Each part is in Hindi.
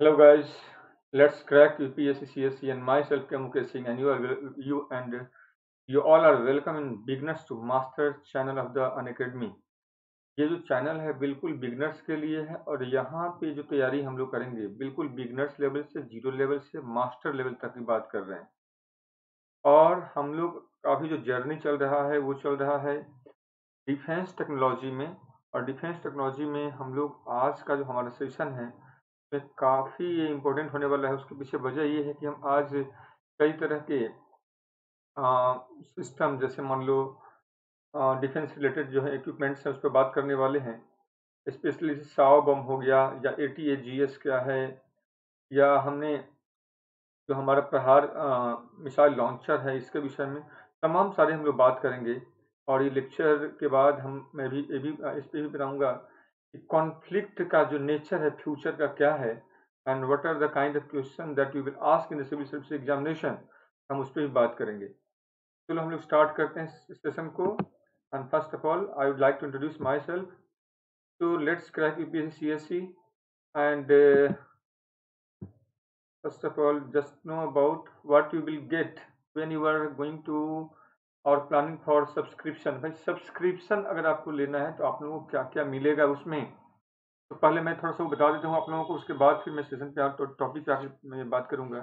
Hello guys, let's crack UPSC CSC and myself. Mukesh Singh and you are you and you all are welcome in beginners to master channel of the Unacademy. ये जो चैनल है बिल्कुल बिगनर्स के लिए है और यहाँ पे जो तैयारी हम लोग करेंगे बिल्कुल बिगनर्स लेवल से ज़ीरो लेवल से मास्टर लेवल तक की बात कर रहे हैं और हम लोग काफ़ी जो जर्नी चल रहा है वो चल रहा है डिफेंस टेक्नोलॉजी में और डिफेंस टेक्नोलॉजी में हम लोग आज का जो हमारा सेशन है काफ़ी इम्पोर्टेंट होने वाला है। उसके पीछे वजह ये है कि हम आज कई तरह के सिस्टम जैसे मान लो डिफेंस रिलेटेड जो है इक्विपमेंट्स हैं, उस पर बात करने वाले हैं। स्पेशली साव बम हो गया या ए टी ए जी एस क्या है, या हमने जो हमारा प्रहार मिसाइल लॉन्चर है, इसके विषय में तमाम सारे हम लोग बात करेंगे। और ये लेक्चर के बाद हम, मैं भी, ये भी, इस पर भी बताऊँगा कॉन्फ्लिक्ट का जो नेचर है फ्यूचर का क्या है? And what are the kind of question that you will ask in civil service examination हम उस पर भी बात करेंगे। चलो तो हम लोग स्टार्ट करते हैं सेशन को। And first of all I would like to introduce myself तो let's crack U P S C and first of all just know about what you will get when you are going to और प्लानिंग फॉर सब्सक्रिप्शन भाई सब्सक्रिप्शन अगर आपको लेना है तो आप लोगों को क्या क्या मिलेगा उसमें? तो पहले मैं थोड़ा सा वो बता देता हूँ आप लोगों को, उसके बाद फिर मैं सेशन पे तो टॉपिक पे मैं बात करूँगा।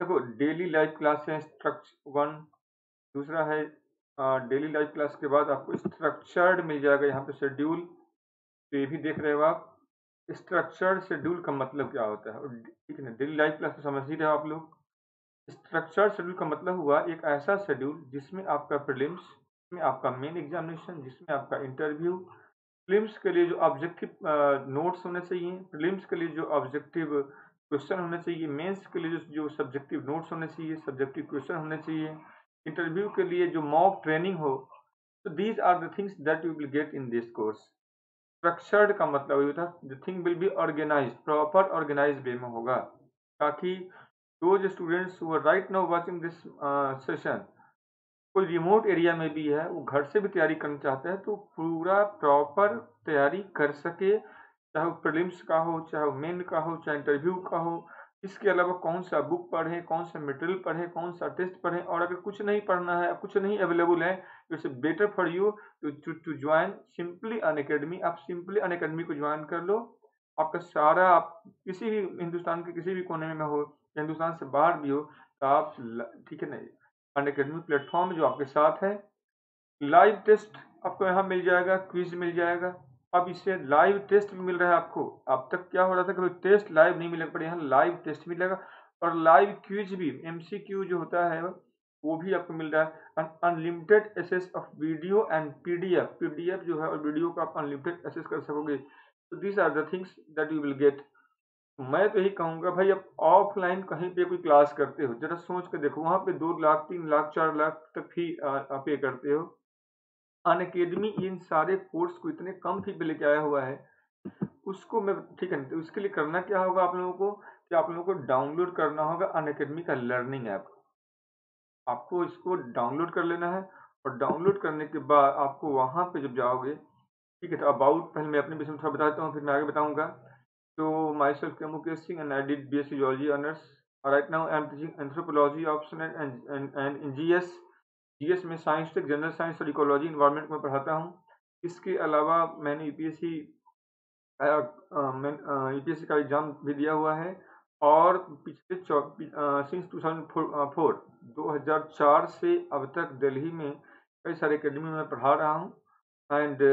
देखो डेली लाइव क्लास है स्ट्रक्चर वन दूसरा है डेली लाइव क्लास के बाद आपको स्ट्रक्चर्ड मिल जाएगा यहाँ पे शेड्यूल तो ये भी देख रहे हो आप। स्ट्रक्चर्ड शेड्यूल का मतलब क्या होता है? ठीक है डेली लाइव क्लास तो समझ ही रहे हो आप लोग। स्ट्रक्चर शेड्यूल का मतलब हुआ एक ऐसा शेड्यूल जिसमें आपका प्रीलिम्स में आपका मेन एग्जामिनेशन जिसमें आपका इंटरव्यू प्रीलिम्स के लिए जो ऑब्जेक्टिव नोट्स होने चाहिए प्रीलिम्स के लिए जो ऑब्जेक्टिव क्वेश्चन होने चाहिए मेंस के लिए जो जो सब्जेक्टिव नोट्स होने चाहिए सब्जेक्टिव क्वेश्चन होने चाहिए। इंटरव्यू के लिए जो मॉक ट्रेनिंग हो तो these are the things that you will get in this course structured का मतलब ये था the thing will be organise proper organise way में होगा, ताकि those students who are right now watching this uh, session कोई रिमोट एरिया में भी है वो घर से भी तैयारी करना चाहते हैं तो पूरा प्रॉपर तैयारी कर सके चाहे वो प्रीलिम्स का हो चाहे मेन का हो चाहे इंटरव्यू का हो इसके अलावा कौन सा बुक पढ़े कौन सा मटेरियल पढ़े कौन सा टेस्ट पढ़े और अगर कुछ नहीं पढ़ना है कुछ नहीं अवेलेबल है it's better for you to to join simply Unacademy आप सिंपली अन अकेडमी को ज्वाइन कर लो। आपका सारा आप किसी भी हिंदुस्तान के किसी भी कोने में हो हिंदुस्तान से बाहर भी हो तो आप ठीक है ना अन अकेडमी प्लेटफॉर्म जो आपके साथ है लाइव टेस्ट आपको यहाँ मिल जाएगा क्विज मिल जाएगा। अब इससे लाइव टेस्ट भी मिल रहा है आपको। अब तक क्या हो रहा था कि टेस्ट लाइव नहीं मिलेगा पर यहाँ लाइव टेस्ट मिलेगा और लाइव क्विज भी एम जो होता है वो भी आपको मिल रहा है। Unlimited access of video and PDF PDF जो है और वीडियो को आप अनलिमिटेड एसेस कर सकोगे। तो these are the things that you will get मैं तो यही कहूँगा भाई, अब ऑफलाइन कहीं पे कोई क्लास करते हो, जरा सोच के देखो, वहाँ पे दो लाख, तीन लाख, चार लाख तक फ़ी पे करते हो। अन अकेडमी इन सारे कोर्स को इतने कम फ़ी पे लेके आया हुआ है, उसको मैं, ठीक है तो उसके लिए करना क्या होगा आप लोगों को? कि आप लोगों को डाउनलोड करना होगा अन अकेडमी का लर्निंग ऐप आपको इसको डाउनलोड कर लेना है और डाउनलोड करने के बाद आपको वहाँ पे जब जाओगे, ठीक है तो अबाउट पहले मैं अपने विषय में थोड़ा बताता हूँ, फिर मैं आगे बताऊँगा। So myself K. Mukesh Singh and I did BSc Geology honors. Right now I am teaching anthropology option and, and, and in GS GS में साइंस टेक जनरल साइंस और इकोलॉजी इन्वायरमेंट में पढ़ाता हूँ इसके अलावा मैंने यूपीएससी यूपीएससी का एग्ज़ाम भी दिया हुआ है और पिछले सिंस टू थाउज़ेंड फोर दो हज़ार चार से अब तक दिल्ली में कई सारे अकेडमी में पढ़ा रहा हूँ एंड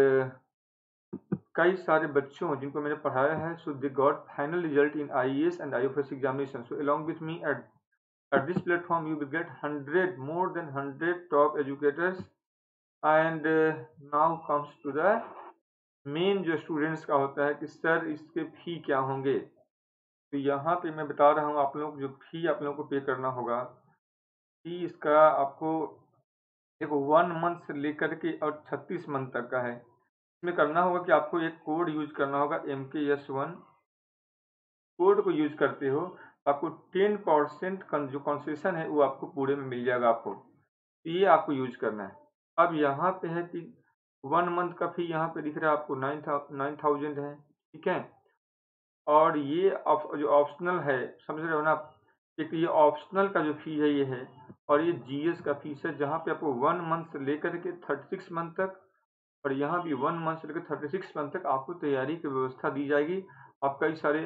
कई सारे बच्चों जिनको मैंने पढ़ाया है so they got final result in I S and I F S examination so along with me at at this platform you will get hundred more than hundred top educators and now comes to the main जो स्टूडेंट्स का होता है कि सर इसके फ़ी क्या होंगे? तो यहाँ पे मैं बता रहा हूँ आप लोग जो फ़ी आप लोगों को पे करना होगा फ़ी इसका आपको, देखो वन मंथ से लेकर के और छत्तीस मंथ तक का है। इसमें करना होगा कि आपको एक कोड यूज़ करना होगा M K S one code को यूज़ करते हो आपको टेन परसेंट जो कंसेशन है वो आपको पूरे में मिल जाएगा आपको। तो ये आपको यूज़ करना है। अब यहाँ पे है कि वन मंथ का फ़ी यहाँ पे दिख रहा है आपको नाइन था, नाइन थाउज़ेंड है ठीक है? और ये जो ऑप्शनल है समझ रहे हो ना एक ये ऑप्शनल का जो फ़ी है ये है। और ये जीएस का फ़ीस है जहाँ पे आपको वन मंथ से लेकर के थर्टी सिक्स मंथ तक और यहाँ भी वन मंथ से लेकर थर्टी सिक्स मंथ तक आपको तैयारी की व्यवस्था दी जाएगी। आप कई सारे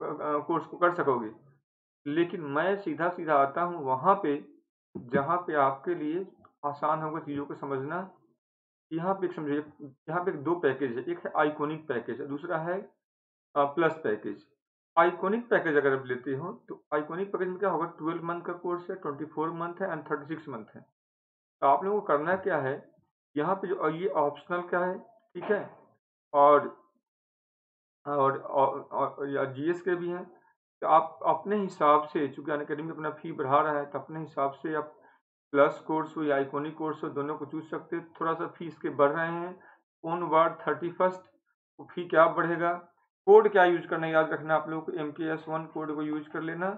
कोर्स को कर सकोगे। लेकिन मैं सीधा सीधा आता हूँ वहाँ पे, जहाँ पे आपके लिए आसान होगा चीज़ों को समझना। यहाँ पे समझिए, यहाँ पे दो पैकेज है। एक है आइकोनिक पैकेज है, दूसरा है प्लस पैकेज आइकोनिक पैकेज अगर आप लेते हो तो आइकोनिक पैकेज में क्या होगा? ट्वेल्व मंथ का कोर्स है ट्वेंटी फोर मंथ है एंड थर्टी सिक्स मंथ है। तो आप लोगों को करना क्या है? यहाँ पे जो ये ऑप्शनल का है? ठीक है? और और, या जीएस के भी हैं। तो आप अपने हिसाब से चूँकि अन अकेडमी अपना फ़ी बढ़ा रहा है तो अपने हिसाब से आप प्लस कोर्स हो या आइकोनिक कोर्स हो दोनों को चूज़ सकते हैं। थोड़ा सा फ़ीस के बढ़ रहे हैं। Onward thirty first fee क्या बढ़ेगा? कोड क्या यूज़ करना याद रखना आप लोग M K S one code को यूज़ कर लेना।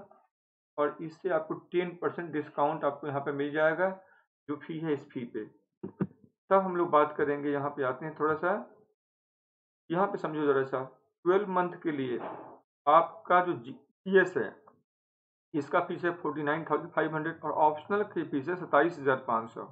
और इससे आपको टेन परसेंट डिस्काउंट आपको यहाँ पे मिल जाएगा जो फ़ी है इस फ़ी पे। तब हम लोग बात करेंगे, यहाँ पे आते हैं थोड़ा सा यहाँ पे समझो जरा सा ट्वेल्व मंथ के लिए आपका जो जी एस है, इसका फ़ीस है forty nine thousand five hundred और ऑप्शनल की फ़ीस है सत्ताईस हज़ार पाँच सौ।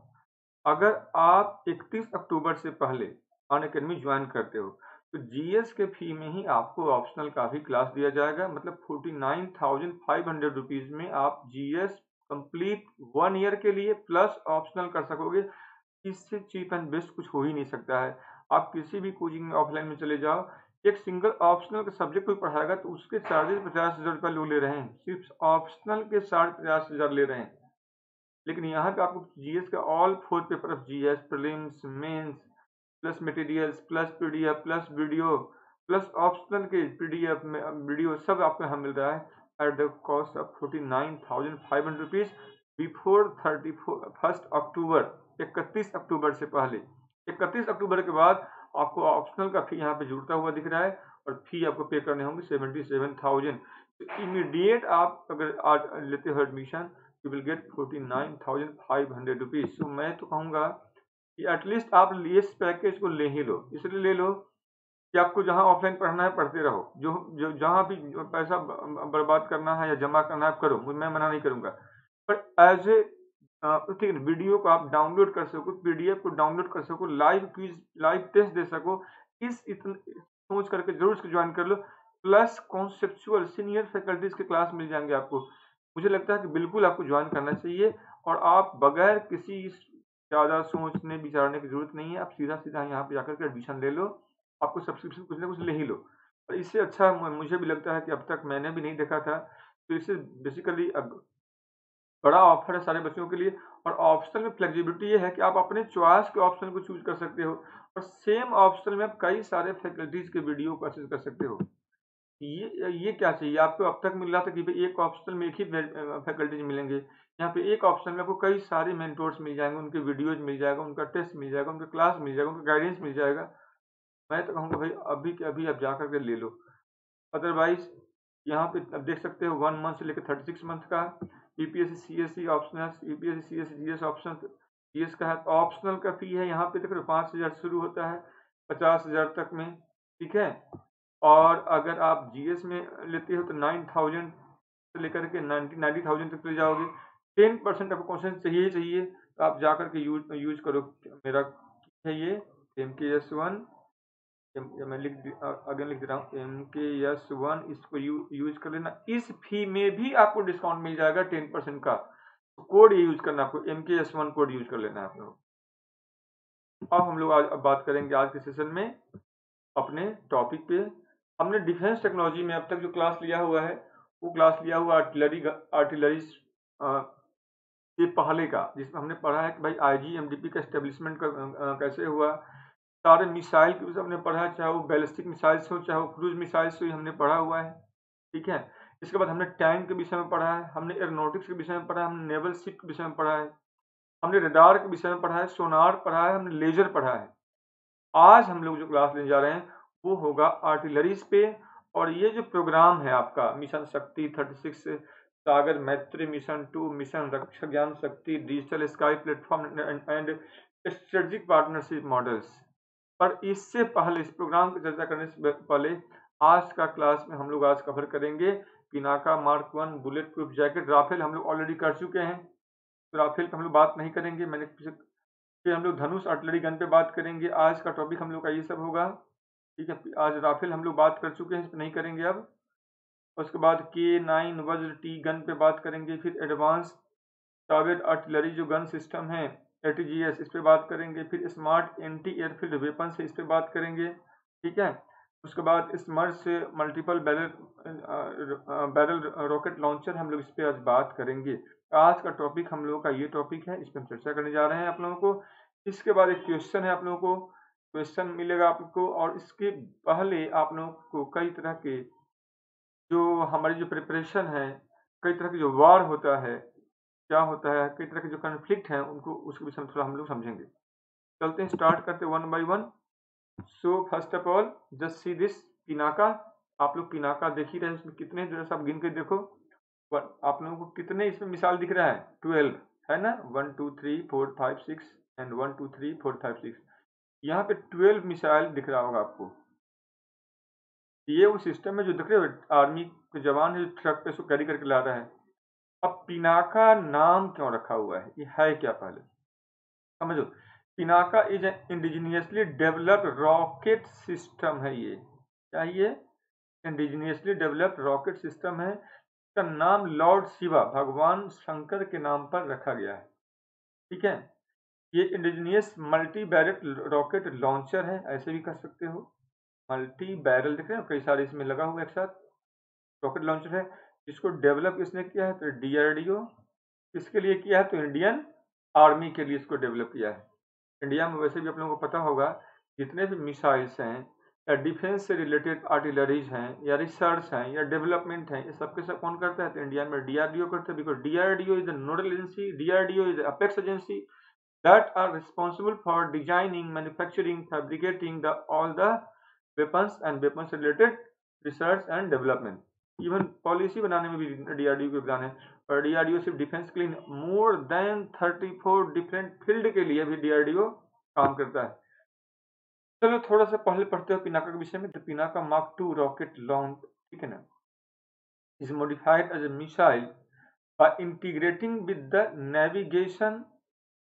अगर आप इकतीस अक्टूबर से पहले अन अकेडमी ज्वाइन करते हो तो जीएस के फ़ी में ही आपको ऑप्शनल का भी क्लास दिया जाएगा। मतलब forty nine thousand five hundred rupees में आप जीएस कंप्लीट वन ईयर के लिए प्लस ऑप्शनल कर सकोगे। इससे चीप एंड बेस्ट कुछ हो ही नहीं सकता है। आप किसी भी कोचिंग ऑफलाइन में चले जाओ, एक सिंगल ऑप्शनल का सब्जेक्ट कोई पढ़ाएगा तो उसके चार्जेस पचास हज़ार रुपये लोग ले रहे हैं। सिर्फ़ ऑप्शनल के साढ़े पचास हज़ार ले रहे हैं। लेकिन यहाँ पे आपको जीएस का all four paper of GS prelims mains plus materials plus PDF plus video plus optional के पीडीएफ में वीडियो सब आपको यहाँ मिल रहा है। At the cost of forty nine thousand five hundred rupees before thirty first October इकतीस अक्टूबर से पहले। इकतीस अक्टूबर के बाद आपको ऑप्शनल का फ़ी यहाँ पे जुड़ता हुआ दिख रहा है और फ़ी आपको पे करने होंगे सेवेंटी सेवन थाउज़ेंड तो इमीडिएट आप अगर आज लेते हो admission you will get forty nine thousand five hundred rupees तो मैं तो कहूँगा कि एटलीस्ट आप इस पैकेज को ले ही लो, इसलिए ले लो कि आपको जहाँ ऑफलाइन पढ़ना है पढ़ते रहो। जो जो, जहाँ भी पैसा बर्बाद करना है या जमा करना है करो, मैं मना नहीं करूँगा। पर एज ए ठीक है वीडियो को आप डाउनलोड कर सको पीडीएफ को डाउनलोड कर सको लाइव क्विज लाइव टेस्ट दे सको। इस इतने, सोच करके ज़रूर इसको ज्वाइन कर लो। प्लस कॉन्सेप्चुअल सीनियर फैकल्टीज के क्लास मिल जाएँगे आपको। मुझे लगता है कि बिल्कुल आपको ज्वाइन करना चाहिए और आप बगैर किसी ज़्यादा सोचने, विचारने की ज़रूरत नहीं है। आप सीधा सीधा यहाँ पे जाकर के एडमिशन ले लो। आपको सब्सक्रिप्शन कुछ ना कुछ ले ही लो। और इससे अच्छा मुझे भी लगता है कि अब तक मैंने भी नहीं देखा था। तो इससे बेसिकली बड़ा ऑफ़र है सारे बच्चों के लिए। और ऑप्शनल में फ्लेक्सिबिलिटी ये है कि आप अपने चॉइस के ऑप्शन को चूज़ कर सकते हो। और सेम ऑप्शन में आप कई सारे फैकल्टीज के वीडियो को एक्सेस कर सकते हो। ये ये क्या चाहिए? आपको अब तक मिल रहा था कि भाई एक ऑप्शनल में एक ही फैकल्टीज मिलेंगे। यहाँ पे एक ऑप्शन में आपको कई सारे मेंटोर्स मिल जाएँगे, उनके वीडियोज़ मिल जाएगा, उनका टेस्ट मिल जाएगा, उनका क्लास मिल जाएगा, उनका गाइडेंस मिल जाएगा। मैं तो कहूँगा भाई अभी के अभी आप जा करके ले लो। अदरवाइज़ यहाँ पे आप देख सकते हो वन मंथ से लेकर थर्टी सिक्स मंथ का। UPSC CSC optional UPSC CSC GS optional GS का है ऑप्शनल का फ़ी है, यहाँ पे रहे पाँच हज़ार शुरू होता है, पचास हज़ार तक में, ठीक है? और अगर आप जीएस में लेते हो तो नाइन थाउज़ेंड से लेकर के नाइनटी, नाइन्टी थाउज़ेंड तक ले जाओगे। टेन परसेंट आपको क्वेश्चन चाहिए ही चाहिए तो आप जा करके यूज़ यूज़ करो, मेरा है ये एम के एस वन। मैं लिख अगेन लिख दे रहा हूँ एम के एस वन इसको यू, यूज़ कर लेना। इस फ़ी में भी आपको डिस्काउंट मिल जाएगा टेन परसेंट का। कोड ये यूज़ करना आपको M K S one code use कर लेना है आप लोग अब हम लोग आज अब बात करेंगे आज के सेशन में अपने टॉपिक पे। हमने डिफेंस टेक्नोलॉजी में अब तक जो क्लास लिया हुआ है वो क्लास लिया हुआ आर्टिलरी आर्टिलरी के पहले का जिसमें हमने पढ़ा है कि भाई आईजीएमडीपी का स्टेब्लिशमेंट कैसे हुआ सारे मिसाइल के विषय हमने पढ़ा, चाहे वो बैलिस्टिक मिसाइल्स हो, चाहे वो क्रूज मिसाइल्स हो हमने पढ़ा हुआ है, ठीक है? इसके बाद हमने टैंक के विषय में पढ़ा है, हमने एरोनोटिक्स के विषय में पढ़ा है, हमने नेवल शिप के विषय में पढ़ा है, हमने रेडार के विषय में पढ़ा है, सोनार पढ़ा है, हमने लेजर पढ़ा है। आज हम लोग जो क्लास लेने जा रहे हैं, वो होगा आर्टिलरीज पे और ये जो प्रोग्राम है आपका, मिशन शक्ति थर्टी सिक्स, सागर मैत्री mission to, mission Raksha Gyan Shakti, digital sky platform and strategic partnership models. पर इससे पहले, इस प्रोग्राम की चर्चा करने से पहले आज का क्लास में हम लोग आज कवर करेंगे Pinaka mark one bullet proof jacket. Rafale हम लोग ऑलरेडी कर चुके हैं। तो राफेल पर हम लोग बात नहीं करेंगे। मैंने फिर हम लोग धनुष आर्टलरी गन पे बात करेंगे। आज का टॉपिक हम लोग का ये सब होगा। ठीक है, आज राफेल हम लोग बात कर चुके हैं, इस पर नहीं करेंगे अब। उसके बाद के नाइन वज्र टी गन पे बात करेंगे। फिर एडवांस टारगेट आर्टिलरी जो गन सिस्टम है एस इस पर बात करेंगे, फिर स्मार्ट एंटी एयरफील्ड वेपन से इस पर बात करेंगे, ठीक है? उसके बाद स्मर्ट से multiple barrel barrel rocket launcher हम लोग इस पर आज बात करेंगे। आज का टॉपिक हम लोगों का ये टॉपिक है, इस पर हम चर्चा करने जा रहे हैं आप लोगों को। इसके बाद एक क्वेश्चन है आप लोगों को क्वेश्चन मिलेगा आपको, और इसके पहले आप लोगों को कई तरह के जो हमारी जो प्रिपरेशन है, कई तरह की जो वार होता है क्या होता है कई तरह के जो कन्फ्लिक्ट हैं, उनको, उसके विषय में थोड़ा हम लोग समझेंगे। चलते हैं स्टार्ट करते one by one so first of all just see this Pinaka आप लोग पिनाका देख ही रहे हैं इसमें कितने जो सब गिन के देखो। आप लोगों को कितने इसमें मिसाल दिख रहा है? ट्वेल्व है ना? One two three four five six and one two three four five six यहाँ पे ट्वेल्व मिसाइल दिख रहा होगा आपको। ये वो सिस्टम है जो दिख रहे हो आर्मी के जवान है, जो ट्रक पे उसको कैरी करके ला रहा है। अब पिनाका नाम क्यों रखा हुआ है? ये है क्या पहले? समझो Pinaka is a indigenously developed rocket system है ये। क्या ये? इंडिजीनियसली डेवलप्ड रॉकेट सिस्टम है इसका नाम लॉर्ड शिवा, भगवान शंकर के नाम पर रखा गया है। ठीक है? ये indigenous multi barrel rocket launcher है, ऐसे भी कर सकते हो। मल्टी बैरल देख रहे हो? कई सारे इसमें लगा हुआ एक साथ। रॉकेट लॉन्चर है। इसको डेवलप किसने किया है तो डीआरडीओ किसके लिए किया है तो इंडियन आर्मी के लिए इसको डेवलप किया है इंडिया में वैसे भी आप लोगों को पता होगा जितने भी मिसाइल्स हैं या डिफेंस से रिलेटेड आर्टिलरीज हैं या रिसर्च हैं या डेवलपमेंट हैं ये सबके सब कौन करता है तो इंडिया में डीआरडीओ करता है because DRDO is the nodal agency DRDO is apex agency that are responsible for designing, manufacturing, fabricating the all the weapons and weapons related research and development. Even policy बनाने में भी डीआरडीओ का योगदान है। और डीआरडीओ सिर्फ़ डिफेंस के लिए मोर देन 34 डिफरेंट फ़ील्ड के लिए भी डीआरडीओ काम करता है। चलो थोड़ा सा पहले पढ़ते हो पिनाका के विषय में। तो Pinaka mark two rocket launch, ठीक है ना? Is modified as a missile by integrating with the navigation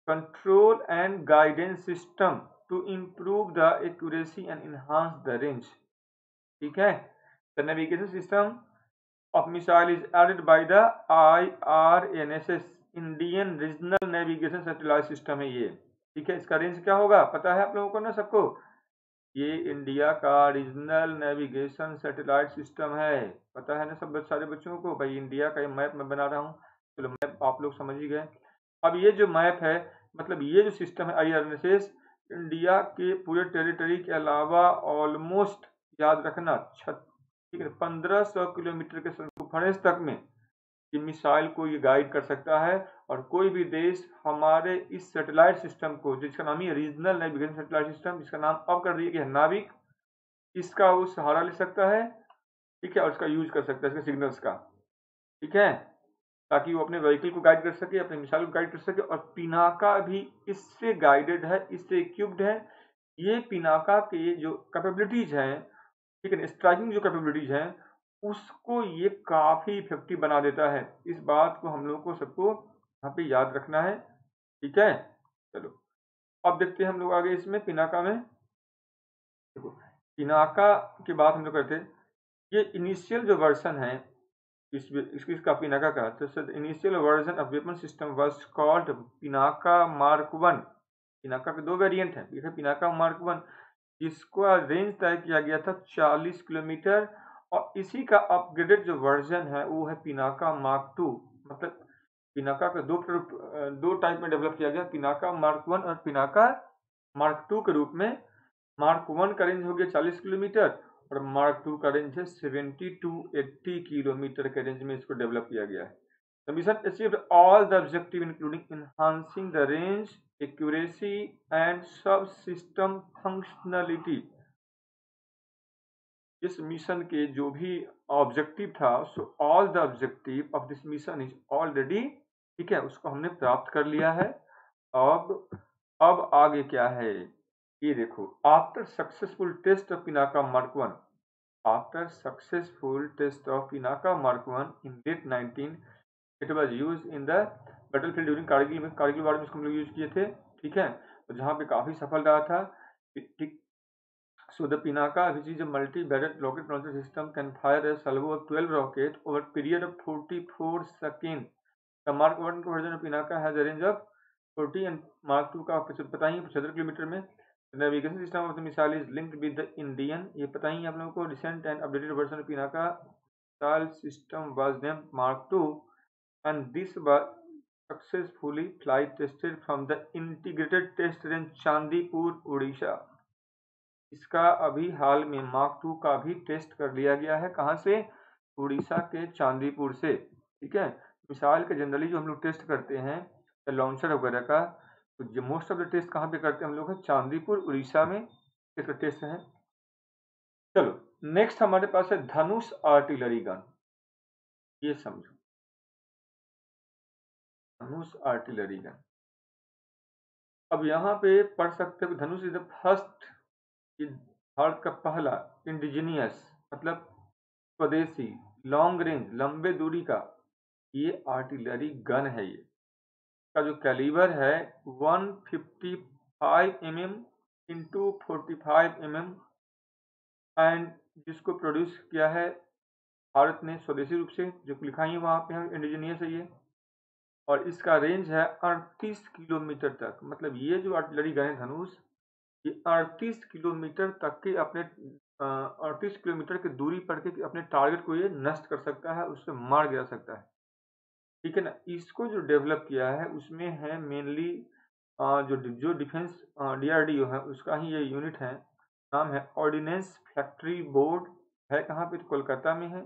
control and guidance system to improve the accuracy and enhance the range. ठीक है? The navigation system of missile is added by the IRNSS Indian Regional Navigation Satellite System है ये। ठीक है, इसका रेंज क्या होगा? पता है आप लोगों को ना सबको? ये इंडिया का रीजनल नेविगेशन सैटेलाइट सिस्टम है। पता है ना सब सारे बच्चों को? भाई इंडिया का ये मैप मैं बना रहा हूँ। चलो मैप आप लोग समझ ही गए। अब ये जो मैप है मतलब ये जो सिस्टम है आई इंडिया के पूरे टेरिटरी के अलावा ऑलमोस्ट याद रखना ठीक है, पंद्रह सौ किलोमीटर के सर्कमफरेंस तक में ये मिसाइल को ये गाइड कर सकता है और कोई भी देश हमारे इस सैटेलाइट सिस्टम को, जिसका नाम ही रीजनल नेविगेशन सैटेलाइट सिस्टम, जिसका नाम अब कर दिया गया नाविक, इसका वो सहारा ले सकता है, ठीक है, और इसका यूज़ कर सकता है, इसके सिग्नल्स का, ठीक है, ताकि वो अपने व्हीकल को गाइड कर सके, अपने मिसाइल को गाइड कर सके, और पिनाका भी इससे गाइडेड है, इससे इक्विप्ड है, ये पिनाका के जो कैपेबिलिटीज हैं ठीक है स्ट्राइकिंग जो कैपेबिलिटीज हैं, उसको ये काफ़ी इफ़ेक्टिव बना देता है। इस बात को हम लोग को सबको यहाँ पे याद रखना है, ठीक है? चलो, अब देखते हैं हम लोग आगे इसमें पिनाका में। देखो, पिनाका की बात हम लोग करते ये इनिशियल जो वर्सन है, इस इसका पिनाका का तो sir initial version of weapon system was called Pinaka mark one. Pinaka के दो वेरिएंट हैं है पिनाका मार्क वन। जिसका रेंज तय किया गया था 40 किलोमीटर और इसी का अपग्रेडेड जो वर्जन है वो है पिनाका मार्क टू मतलब पिनाका का दो दो टाइप में डेवलप किया गया पिनाका मार्क वन और पिनाका मार्क टू के रूप में। मार्क वन का रेंज हो गया 40 किलोमीटर और मार्क टू का रेंज है सेवेंटी टू एट्टी किलोमीटर के रेंज में इसको डेवलप किया गया है। The mission achieved all the objective including enhancing the range, accuracy and subsystem functionality. इस मिशन के जो भी ऑब्जेक्टिव था so all the objective of this mission is already ठीक है, उसको हमने प्राप्त कर लिया है अब अब आगे क्या है ये देखो after successful test of Pinaka mark one after successful test of Pinaka Mark 1 in late 19 it was used in the battlefield during Kargil में कारगिल वार में इसको हम लोग यूज़ किए थे ठीक है तो जहाँ पे काफ़ी सफल रहा था ठीक So the Pinaka, which is a multi-barrel rocket launcher system, can fire a salvo of 12 rockets over a period of 44 seconds. The Mark 1 version of Pinaka has a range of 40 and Mark 2 का पता ही पचहत्तर किलोमीटर में navigation system of the missile is linked with the Indian ये पता ही आप लोगों को recent and updated version of Pinaka missile system was name mark two and this successfully flight tested from the integrated test range Chandipur Orissa इसका अभी हाल में मार्क टू का भी टेस्ट कर लिया गया है। कहाँ से? उड़ीसा के चांदीपुर से। ठीक है? मिसाल के जनरली जो हम लोग टेस्ट करते हैं लॉन्चर वगैरह का तो मोस्ट ऑफ़ द टेस्ट कहाँ पे करते हैं हम लोग है? चांदीपुर उड़ीसा में इसका टेस्ट है। चलो नेक्स्ट हमारे पास है धनुष आर्टिलरी गन ये समझो। धनुष आर्टिलरी गन अब यहाँ पे पढ़ सकते हो Dhanush is the first Bharat का पहला इंडिजीनियस मतलब स्वदेशी लॉन्ग रेंज लंबे दूरी का ये आर्टिलरी गन है ये। का जो कैलिबर है 155 M M into forty five M M and जिसको प्रोड्यूस किया है भारत ने स्वदेशी रूप से, जो लिखा ही वहाँ पे इंडिजीनियस है ये। और इसका रेंज है अड़तीस किलोमीटर तक। मतलब ये जो आर्टिलरी गन है धनुष, ये अड़तीस किलोमीटर तक के अपने अड़तीस किलोमीटर की दूरी पर के अपने टारगेट को ये नष्ट कर सकता है, उससे मार गिरा सकता है। ठीक है ना? इसको जो डेवलप किया है, उसमें है मेनली जो जो डिफेंस डीआरडीओ है, उसका ही ये यूनिट है, नाम है ऑर्डिनेंस फैक्ट्री बोर्ड है कहाँ पे? तो कोलकाता में है।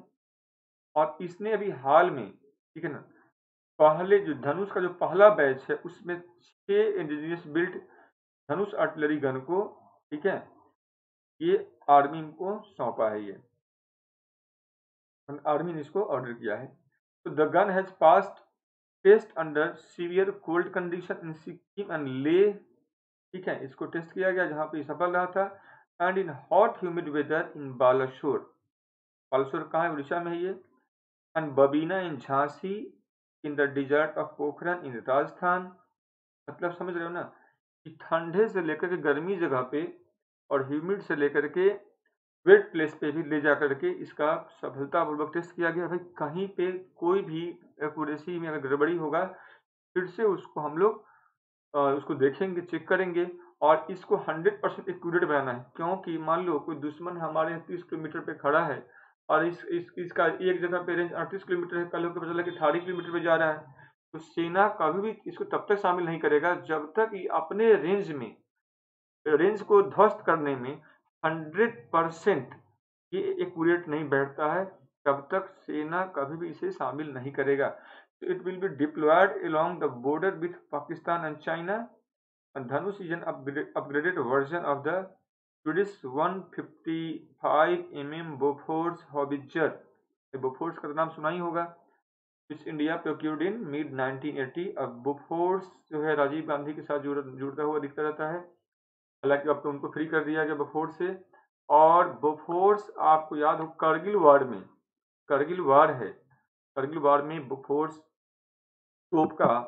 और इसने अभी हाल में, ठीक है ना? पहले जो धनुष का जो पहला बैच है, उसमें छः indigenous build Dhanush artillery gun को, ठीक है, ये आर्मी को सौंपा है ये। आर्मी ने इसको ऑर्डर किया है। तो the gun has passed test under severe cold condition in Sikkim and Leh ठीक है, इसको टेस्ट किया गया जहाँ पे सफल रहा था। And in hot humid weather in Balasore Balasore कहाँ है? उड़ीसा में है ये। And Babina in Jhansi in the desert of Pokhran in Rajasthan. मतलब समझ रहे हो ना? कि ठंडे से लेकर के गर्मी जगह पे और ह्यूमिड से लेकर के वेट प्लेस पे भी ले जा करके इसका सफलतापूर्वक टेस्ट किया गया। भाई, कहीं पे कोई भी एक्यूरेसी में अगर गड़बड़ी होगा, फिर से उसको हम लोग उसको देखेंगे चेक करेंगे और इसको 100 परसेंट एक्यूरेट बनाना है। क्योंकि मान लो कोई दुश्मन हमारे तीस किलोमीटर पे खड़ा है और इस, इस इसका एक जगह पे रेंज अड़तीस किलोमीटर है कल को पता चला कि अठारह किलोमीटर पे जा रहा है। तो सेना कभी भी इसको तब तक शामिल नहीं करेगा जब तक ये अपने रेंज में रेंज को ध्वस्त करने में हंड्रेड परसेंट ये एक्यूरेट नहीं बैठता है तब तक सेना कभी भी इसे शामिल नहीं करेगा। It will be deployed along the border with Pakistan and China Dhanush is an upgraded version of the Swedish 155 mm Bofors Howitzer. Bofors का तो नाम सुना ही होगा। विच इंडिया प्रोक्यूर्ड इन मिड 1980 अब बुफोर्स जो है राजीव गांधी के साथ जुड़, जुड़ता हुआ दिखता रहता है। हालाँकि अब तो उनको फ्री कर दिया गया बुफोर्स से। और बोफोर्स आपको याद हो करगिल वार में करगिल वार है। करगिल वार में बुफोर्स तोप का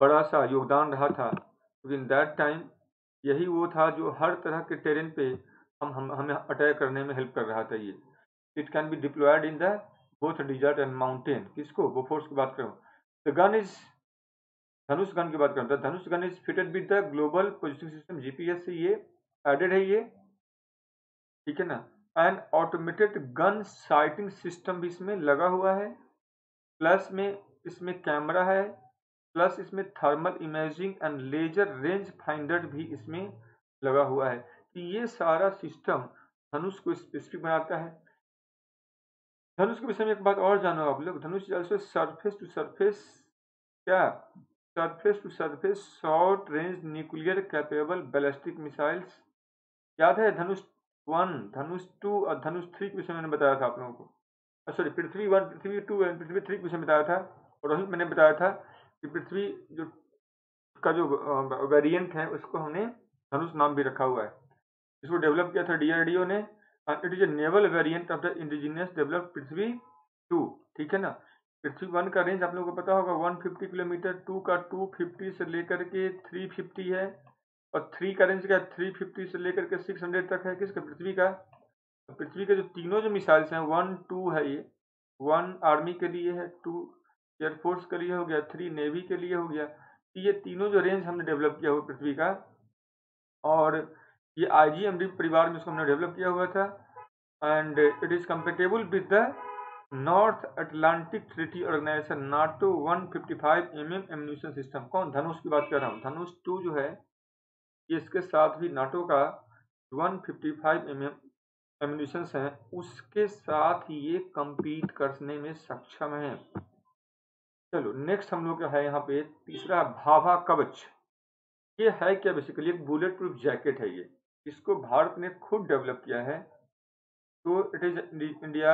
बड़ा सा योगदान रहा था। इन दैट टाइम यही वो था जो हर तरह के टेरेन पे हम हम, हमें अटैक करने में हेल्प कर रहा था ये। It can be deployed in the both desert and mountain किसको? बोफोर्स की बात करूँ। The gun is Dhanush gun की बात करूँ Dhanush gun is fitted with the global positioning system GPS से ये एडेड है ये। ठीक है ना? And automated gun sighting system भी इसमें लगा हुआ है। प्लस में इसमें कैमरा है। प्लस इसमें thermal imaging and laser range finder भी इसमें लगा हुआ है कि ये सारा सिस्टम धनुष को स्पेसिफिक बनाता है। धनुष के विषय में एक बात और जानो आप लोग। Dhanush also surface to surface क्या? Surface to surface short range nuclear capable ballistic missiles याद है धनुष वन धनुष टू और धनुष थ्री के विषय मैंने बताया था आप लोगों को। Sorry Prithvi one Prithvi two and Prithvi three के विषय बताया था और मैंने बताया था कि पृथ्वी जो का जो वेरिएंट है, उसको हमने धनुष नाम भी रखा हुआ है। इसको डेवलप किया था डीआरडीओ ने it is a naval variant of the indigenous developed Prithvi two ठीक है ना? पृथ्वी वन का रेंज आप लोगों को पता होगा 150 किलोमीटर टू का 250 से लेकर के 350 है, और थ्री का रेंज क्या 350 से लेकर के 600 तक है किसका? पृथ्वी का। पृथ्वी के जो तीनों जो मिसाइल्स हैं वन टू है ये। वन आर्मी के लिए है टू एयरफोर्स के लिए हो गया, थ्री नेवी के लिए हो गया। ये तीनों जो रेंज हमने डेवलप किया हुआ पृथ्वी का, और ये आई आईजीएमडी परिवार में इसको हमने डेवलप किया हुआ था। And it is compatible with the North Atlantic Treaty Organization NATO 155 M M ammunition system कौन? धनुष की बात कर रहा हूँ। धनुष टू जो है, इसके साथ भी नाटो का 155 एम एम एम्यूशन हैं। उसके साथ ये कंपीट करने में सक्षम है। चलो नेक्स्ट हम लोग का है यहाँ पे तीसरा भाभा कवच। ये है क्या बेसिकली एक बुलेट प्रूफ जैकेट है ये। इसको भारत ने खुद डेवलप किया है। तो it is India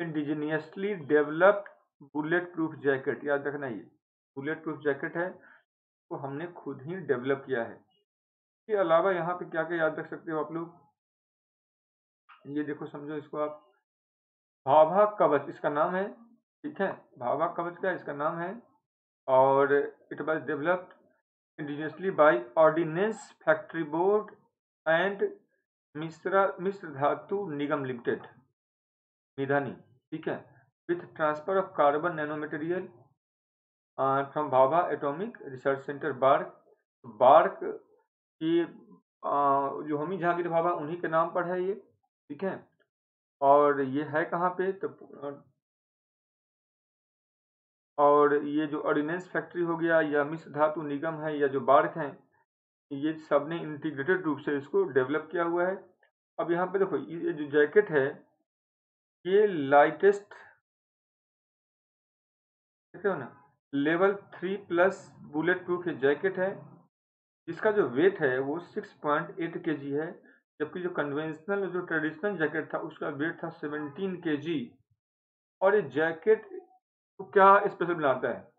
indigenously developed bullet proof jacket याद रखना ये बुलेट प्रूफ जैकेट है तो हमने खुद ही डेवलप किया है। इसके अलावा यहाँ पे क्या क्या याद रख सकते हो आप लोग? ये देखो समझो इसको आप। भाभा कवच, इसका नाम है ठीक है? भाभा कवच का इसका नाम है, और it was developed indigenously by ordnance factory board and Mishra Mishra Dhatu Nigam limited MIDHANI ठीक है? With transfer of carbon nano material from Bhabha atomic research centre BARC BARC की जो होमी जहांगीर भाभा उन्हीं के नाम पर है ये, ठीक है? और ये है कहाँ पे? तो और ये जो ऑर्डिनेंस फैक्ट्री हो गया, या मिश्र धातु निगम है, या जो बार्क हैं, ये सबने इंटीग्रेटेड रूप से इसको डेवलप किया हुआ है। अब यहाँ पे देखो, ये जो जैकेट है, ये लाइटेस्ट देखते हो ना level three plus bullet proof ये जैकेट है। इसका जो वेट है, वो सिक्स पॉइंट एट के जी है, जबकि जो कन्वेंशनल जो ट्रेडिशनल जैकेट था, उसका वेट था सेवनटीन के जी और ये जैकेट तो क्या स्पेशल बनाता है?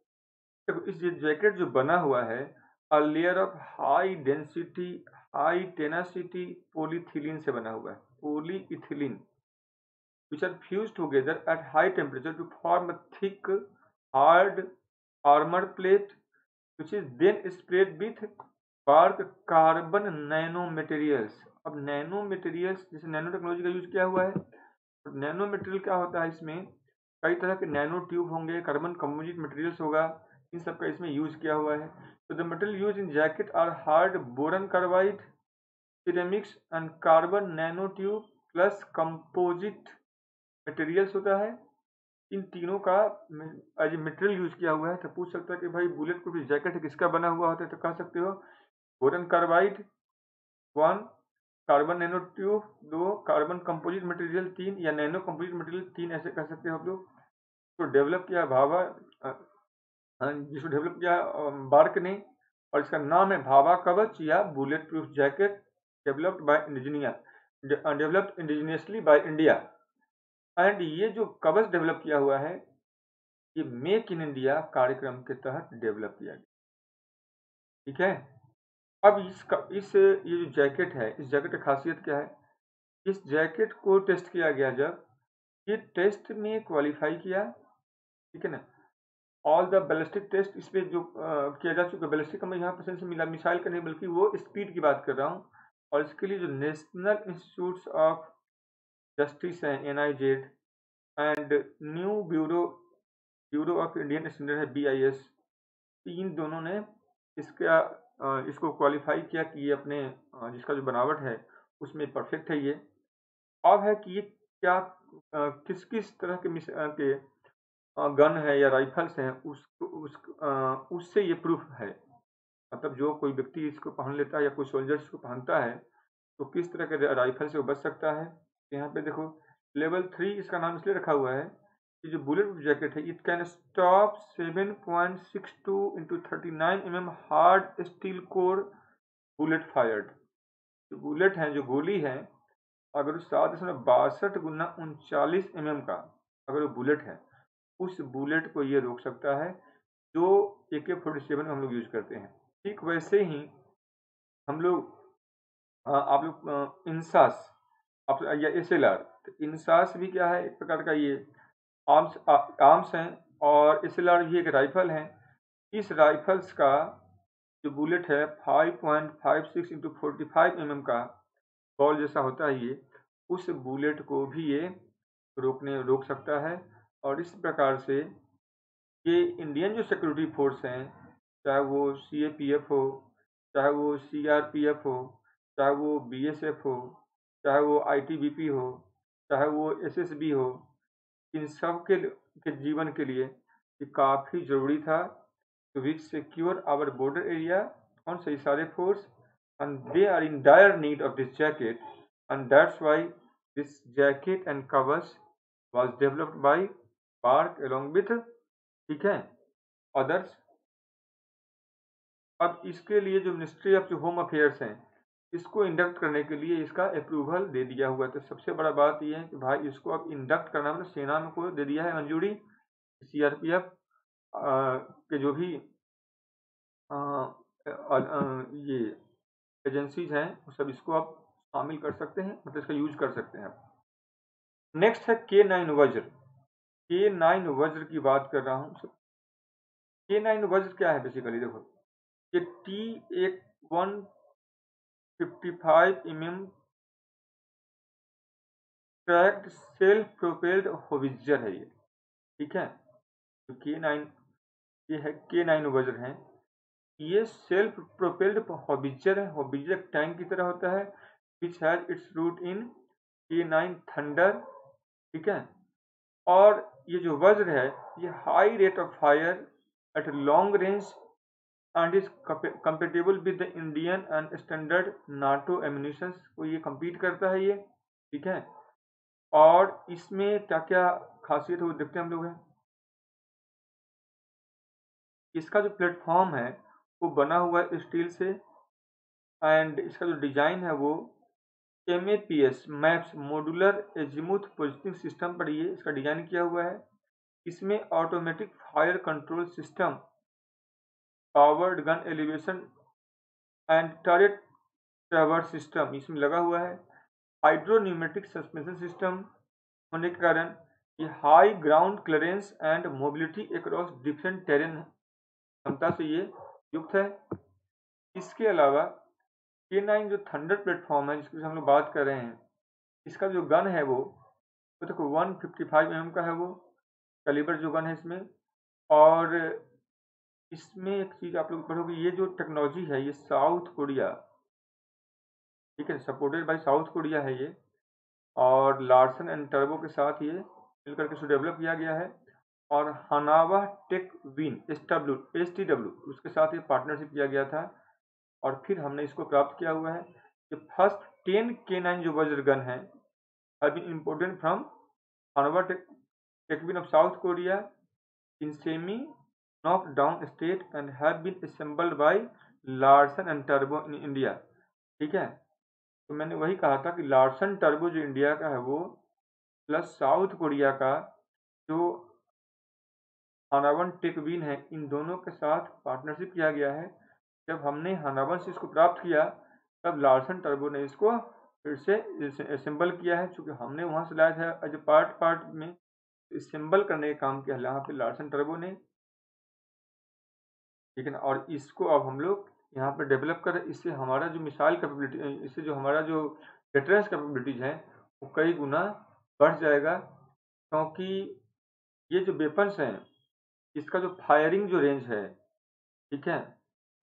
देखो, इस जैकेट जो बना हुआ है, अ, layer of high density, high tenacity polyethylene से बना हुआ है। Poly which are fuse together at high temperature to form thick hard armour plate which is then spread with BARC carbon nano materials अब नैनो मटेरियल्स जैसे नैनो टेक्नोलॉजी का यूज़ किया हुआ है नैनो मटेरियल क्या होता है इसमें? कई तरह के नैनो ट्यूब होंगे, कार्बन कम्पोजिट मटेरियल्स होगा, इन सब का इसमें यूज़ किया हुआ है। तो the material use in jacket are hard boron carbide ceramics and carbon nano tube plus composite materials होता है। इन तीनों का एज मटेरियल यूज़ किया हुआ है तो पूछ सकता है कि भाई बुलेट प्रूफ जैकेट किसका बना हुआ होता है तो कह सकते हो। Boron carbide one carbon nano tube दो कार्बन कंपोजिट मटेरियल तीन या नैनो कंपोजिट मटेरियल तीन ऐसे कह सकते हो आप लोग। तो डेवलप किया भाभा हाँ, जिसको डेवलप किया बार्क ने और इसका नाम है भाभा कवच या bullet proof jacket developed by indigenous developed indigenously by India and ये जो कवच डेवलप किया हुआ है ये मेक इन इंडिया कार्यक्रम के तहत डेवलप किया गया। ठीक है? अब इसका इस ये जो जैकेट है इस जैकेट की खासियत क्या है? इस जैकेट को टेस्ट किया गया जब ये टेस्ट में क्वालिफाई किया ठीक है ना? ऑल द बैलिस्टिक टेस्ट इस पर जो आ, किया जा चुका बैलिस्टिक का मैं यहाँ पसंद से मिला मिसाइल का नहीं बल्कि वो स्पीड की बात कर रहा हूँ। और इसके लिए जो नेशनल इंस्टीट्यूट ऑफ़ जस्टिस हैं N I Z and new bureau bureau of Indian standard है बी आई एस इन दोनों ने इसका इसको क्वालिफाई किया कि ये अपने जिसका जो बनावट है, उसमें परफेक्ट है ये। अब है कि ये क्या किस किस तरह के मिस के गन है या राइफल्स हैं, उस उस उससे ये प्रूफ है। मतलब जो कोई व्यक्ति इसको पहन लेता है या कोई सोल्जर इसको पहनता है तो किस तरह के राइफल से वो बच सकता है? यहाँ पे देखो लेवल थ्री इसका नाम इसलिए रखा हुआ है कि जो बुलेट प्रूफ जैकेट है it can stop seven point six two into thirty nine M M hard steel core bullet fired जो बुलेट हैं, जो गोली है, अगर सात दशमलव बासठ गुना उनचालीस एम एम का अगर वो बुलेट है, उस बुलेट को ये रोक सकता है जो ए के फोर्टी सेवन हम लोग यूज़ करते हैं। ठीक वैसे ही हम लोग आप लोग इंसास अब या एस एल आर इंसास भी क्या है, एक प्रकार का ये आर्म्स आर्म्स हैं और एस एल आर भी एक राइफल है। इस राइफल्स का जो बुलेट है 5.56 point five six into forty five M का बॉल जैसा होता है ये, उस बुलेट को भी ये रोकने, रोक सकता है और इस प्रकार से ये इंडियन जो सिक्योरिटी फोर्स हैं, चाहे वो सी ए पी एफ़ हो, चाहे वो सी आर पी एफ़ हो, चाहे वो बी एस एफ़ हो, चाहे वो आई टी बी पी हो, चाहे वो एस एस बी हो इन सब के, के जीवन के लिए ये काफ़ी ज़रूरी था to which secure our border area on सही सारे force and they are in dire need of this jacket and that's why this jacket and covers was developed by BARC along with ठीक है अदर्स अब इसके लिए जो मिनिस्ट्री ऑफ़ जो होम अफेयर्स हैं इसको इंडक्ट करने के लिए इसका अप्रूवल दे दिया हुआ है। तो सबसे बड़ा बात यह है कि भाई इसको अब इंडक्ट करना मतलब सेना में को दे दिया है मंजूरी सीआरपीएफ के जो भी आ, आ, आ, ये एजेंसीज हैं वो सब इसको आप शामिल कर सकते हैं मतलब इसका यूज़ कर सकते हैं नेक्स्ट है के नाइन वज्र। के नाइन वज्र की बात कर रहा हूँ के नाइन वज्र क्या है बेसिकली देखो ये टी एक one fifty five M M tracked self propelled howitzer है ये। ठीक है? तो के नाइन ये है के नाइन वज्र है। ये सेल्फ प्रोपेल्ड हॉबिजर है हॉबिजर टैंक की तरह होता है which has its root in K nine Thunder ठीक है? और ये जो वज्र है, ये high rate of fire at long range and is compatible with the Indian and standard NATO ammunition को ये कम्पीट करता है ये, ठीक है? और इसमें क्या क्या खासियत है, वो देखते हैं हम लोग हैं। इसका जो प्लेटफॉर्म है, वो बना हुआ है स्टील से एंड इसका जो डिज़ाइन है वो M A P S maps modular azimuth positioning system पर ये इसका डिज़ाइन किया हुआ है। इसमें automatic fire control system powered gun elevation and turret traverse system इसमें लगा हुआ है। हाइड्रोन्यूमेटिक सस्पेंशन सिस्टम होने के कारण ये high ground clearance and mobility across different terrain क्षमता से ये युक्त है। इसके अलावा के नाइन जो थंडर प्लेटफॉर्म है, जिसकी हम लोग बात कर रहे हैं, इसका जो गन है वो वो देखो वन फिफ्टी फाइव एम का है वो कैलिबर जो गन है इसमें, और इसमें एक चीज़ आप लोग पढ़ोगे, ये जो टेक्नोलॉजी है, ये साउथ कोरिया ठीक है सपोर्टेड बाय साउथ कोरिया है ये, और लार्सन एंड टर्बो के साथ ये मिलकर के इसको डेवलप किया गया है, और Hanwha Techwin S W S T W उसके साथ ये पार्टनरशिप किया गया था, और फिर हमने इसको प्राप्त किया हुआ है कि फ़र्स्ट टेन के नाइन जो वज्र गन है been important from Hanwha tech Techwin of South Korea in semi knock down state and have been assembled by Larsen and turbo in India ठीक है? तो मैंने वही कहा था कि लार्सन टर्बो जो इंडिया का है वो प्लस साउथ कोरिया का जो हनावन टेकविन है, इन दोनों के साथ पार्टनरशिप किया गया है। जब हमने हनावन से इसको प्राप्त किया, तब लार्सन टर्बो ने इसको फिर से असेंबल किया है। चूँकि हमने वहाँ से लाया था एज पार्ट पार्ट में असेंबल करने का काम किया, यहाँ पे लार्सन टर्बो ने ठीक है ना? और इसको अब हम लोग यहाँ पर डेवलप कर इससे हमारा जो मिसाइल कैपेबिलिटी इससे जो हमारा जो डिटरेंस कैपेबिलिटीज़ हैं, वो कई गुना बढ़ जाएगा। क्योंकि ये जो वेपन्स हैं, इसका जो फायरिंग जो रेंज है, ठीक है,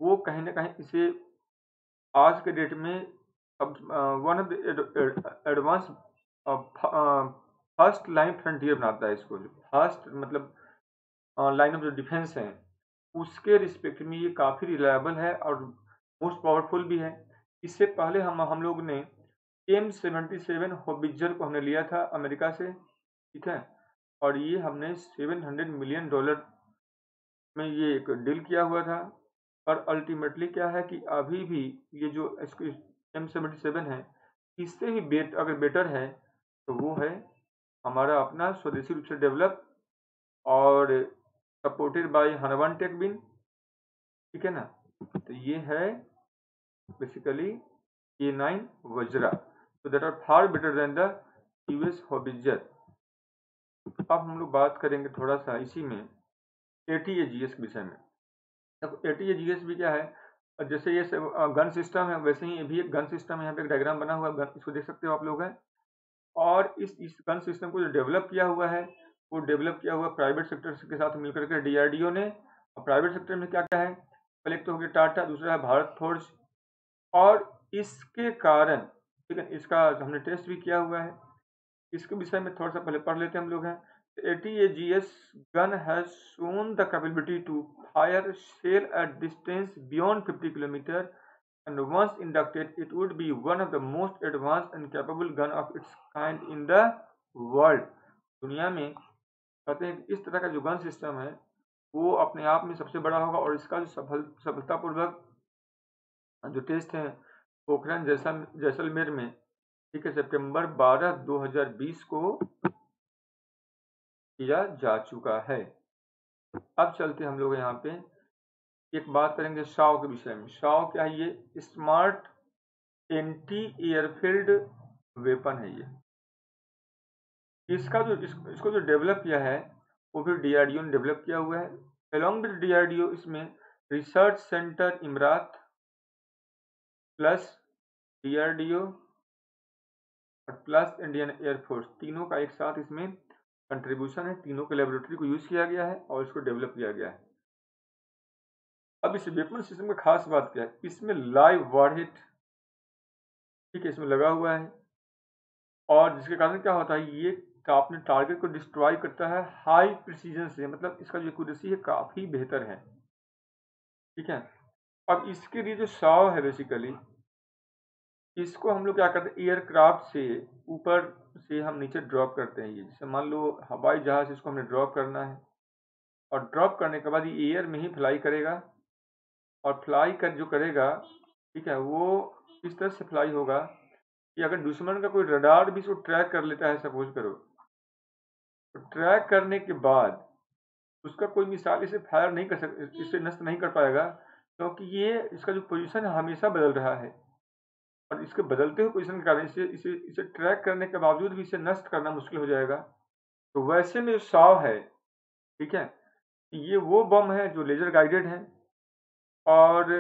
वो कहीं ना कहीं इसे आज के डेट में अब one of the advance first line frontier बनाता है इसको। फ़र्स्ट मतलब लाइन ऑफ़ जो डिफेंस है उसके रिस्पेक्ट में ये काफ़ी रिलायबल है और मोस्ट पावरफुल भी है। इससे पहले हम हम लोग ने एम सेवेंटी सेवन होबिजर को हमने लिया था अमेरिका से, ठीक है? और ये हमने सेवन हंड्रेड मिलियन डॉलर में ये एक डील किया हुआ था। और अल्टीमेटली क्या है कि अभी भी ये जो एम सेवेंटी सेवन है, इससे भी बेट अगर बेटर है तो वो है हमारा अपना स्वदेशी रूप से डेवलप और सपोर्टेड बाय हनवन टेकबिन ठीक है ना? तो ये है basically a nine Vajra so that are far better than the US Hobbizer. अब हम लोग बात करेंगे थोड़ा सा इसी में ए टी ए जी एस विषय में। देखो ए टी ए जी एस भी क्या है? जैसे ये गन सिस्टम है, वैसे ही ये भी एक गन सिस्टम है यहाँ पे एक डायग्राम बना हुआ है इसको देख सकते हो आप लोग है। और इस इस गन सिस्टम को जो डेवलप किया हुआ है वो डेवलप किया हुआ प्राइवेट सेक्टर के साथ मिलकर के डीआरडीओ ने। और प्राइवेट सेक्टर में क्या क्या है? पहले तो हो गया टाटा, दूसरा है भारत फोर्ज। और इसके कारण, ठीक है, इसका हमने टेस्ट भी किया हुआ है। इसके विषय में थोड़ा सा पहले पढ़ लेते हैं हम लोग हैं। A T A G S gun has shown the capability to fire shell at distance beyond 50 kilometre and once inducted, it would be one of the most advanced and capable gun of its kind in the world दुनिया में कहते हैं इस तरह का जो गन सिस्टम है, वो अपने आप में सबसे बड़ा होगा और इसका जो सफल, सफलतापूर्वक जो टेस्ट है, पोखरण जैसल जैसलमेर में, ठीक है, सितंबर 12 2020 को किया जा चुका है। अब चलते हम लोग यहाँ पे, एक बात करेंगे शाव के विषय में। शाव क्या है? ये स्मार्ट एंटी एयरफील्ड वेपन है ये। इसका जो इस, इसको जो डेवलप किया है वो फिर डीआरडीओ ने डेवलप किया हुआ है। अलॉन्ग विद डीआरडीओ इसमें research centre Imarat plus DRDO और प्लस इंडियन एयरफोर्स तीनों का एक साथ इसमें कंट्रीब्यूशन है। तीनों के लेबोरेटरी को यूज़ किया गया है और इसको डेवलप किया गया है। अब इस वेपन सिस्टम का खास बात क्या है? इसमें लाइव वारहिट ठीक है इसमें लगा हुआ है। और जिसके कारण क्या होता है? ये अपने टारगेट को डिस्ट्रॉय करता है हाई प्रिसीजन से मतलब इसका जो एक्यूरेसी है काफ़ी बेहतर है। ठीक है? अब इसके लिए जो शॉव है बेसिकली इसको हम लोग क्या करते हैं? एयरक्राफ्ट से ऊपर से हम नीचे ड्रॉप करते हैं ये। जैसे मान लो हवाई जहाज़ इसको हमने ड्रॉप करना है और ड्रॉप करने के बाद ये एयर में ही फ्लाई करेगा और फ्लाई कर जो करेगा, ठीक है, वो इस तरह से फ्लाई होगा कि अगर दुश्मन का कोई रडार भी इसको ट्रैक कर लेता है सपोज़ करो ट्रैक करने के बाद उसका कोई मिसाल इसे फायर नहीं कर सक, इसे नष्ट नहीं कर पाएगा, क्योंकि ये, इसका जो पोजीशन हमेशा बदल रहा है। और इसके बदलते हुए पोजीशन के कारण इसे इसे इसे ट्रैक करने के बावजूद भी इसे नष्ट करना मुश्किल हो जाएगा। तो वैसे में साव है, ठीक है, ये वो बम है जो लेजर गाइडेड है। और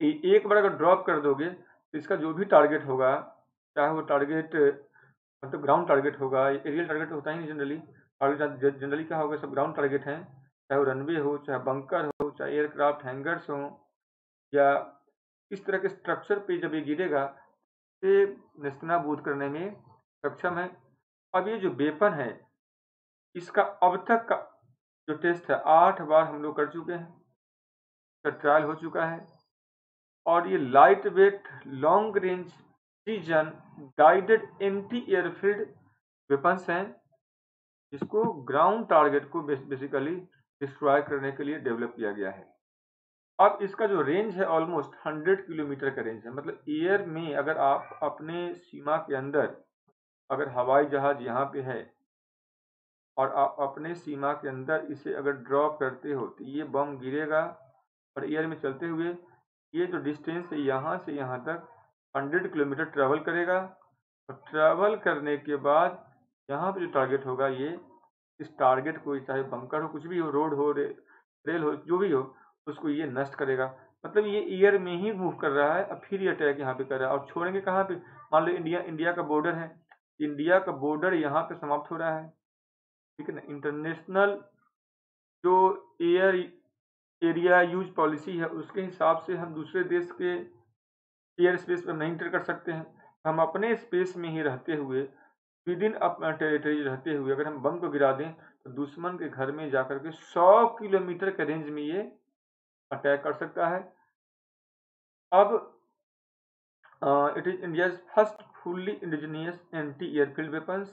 एक बार अगर ड्रॉप कर दोगे तो इसका जो भी टारगेट होगा, चाहे वो टारगेट मतलब ग्राउंड टारगेट होगा एरियल टारगेट होता ही नहीं जनरली टारगेट जनरली क्या होगा, सब ग्राउंड टारगेट हैं। चाहे वो रनवे हो, चाहे बंकर हो, चाहे एयरक्राफ्ट हैंगर्स हो, या इस तरह के स्ट्रक्चर पे जब ये गिरेगा से निस्तनाबूद करने में सक्षम है। अब ये जो वेपन है, इसका अब तक का जो टेस्ट है, आठ बार हम लोग कर चुके हैं। ट्रायल हो चुका है। और ये light weight long range precision guided anti airfield weapons हैं, जिसको ग्राउंड टारगेट को बेसिकली डिस्ट्रॉय करने के लिए डेवलप किया गया है। अब इसका जो रेंज है ऑलमोस्ट 100 किलोमीटर का रेंज है मतलब एयर में अगर आप अपने सीमा के अंदर अगर हवाई जहाज़ यहाँ पे है और आप अपने सीमा के अंदर इसे अगर ड्रॉप करते हो तो ये बम गिरेगा और एयर में चलते हुए ये जो डिस्टेंस है यहाँ से यहाँ तक हंड्रेड किलोमीटर ट्रेवल करेगा। और ट्रैवल करने के बाद यहाँ पे जो टारगेट होगा ये इस टारगेट को चाहे बंकर हो कुछ भी हो रोड हो रे, रेल हो जो भी हो उसको ये नष्ट करेगा। मतलब ये ईयर में ही मूव कर रहा है अब फिर ये अटैक यहाँ पे कर रहा है। और छोड़ेंगे कहाँ पे? मान लो इंडिया इंडिया का बॉर्डर है। इंडिया का बॉर्डर यहाँ पे समाप्त हो रहा है। ठीक है ना? इंटरनेशनल जो एयर एरिया यूज़ पॉलिसी है उसके हिसाब से हम दूसरे देश के एयर स्पेस पर नहीं इंटर कर सकते हैं। हम अपने स्पेस में ही रहते हुए विद इन अपना टेरिटरी रहते हुए अगर हम बम को गिरा दें तो दुश्मन के घर में जाकर के 100 किलोमीटर के रेंज में ये अटैक कर सकता है। अब it is India first fully indigenous anti airfield weapons